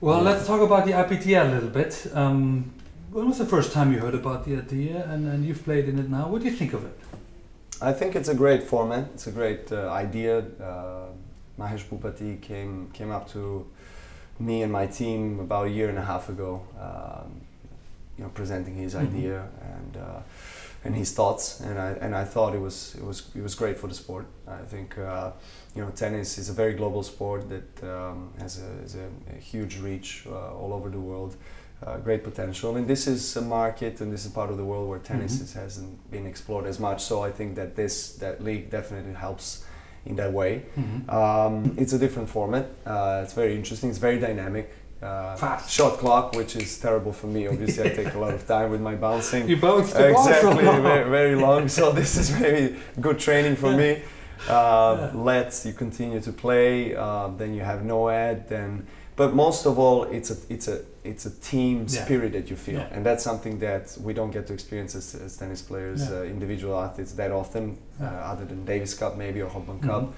Well, let's talk about the IPTL a little bit. Um, when was the first time you heard about the idea, and, and you've played in it now? What do you think of it? I think it's a great format. It's a great uh, idea. Uh, Mahesh Bhupathi came came up to me and my team about a year and a half ago, um, you know, presenting his Mhm. idea and uh, and his thoughts, and I and I thought it was it was it was great for the sport. I think uh, you know tennis is a very global sport that um, has a, has a, a huge reach uh, all over the world. Uh, great potential, and this is a market, and this is part of the world where tennis Mhm. is, hasn't been explored as much. So I think that this that league definitely helps in that way. Um, it's a different format. Uh, it's very interesting. It's very dynamic. Uh. Shot clock, which is terrible for me. Obviously, I take a lot of time with my bouncing. You bounced the exactly, very, very long. So this is maybe good training for me. Uh, Yeah. Let's you continue to play. Uh, then you have no ad. Then, but most of all, it's a it's a it's a team Yeah. spirit that you feel, and that's something that we don't get to experience as, as tennis players, uh, individual athletes that often, uh, other than Davis Cup maybe or Hopman Cup. Mhm.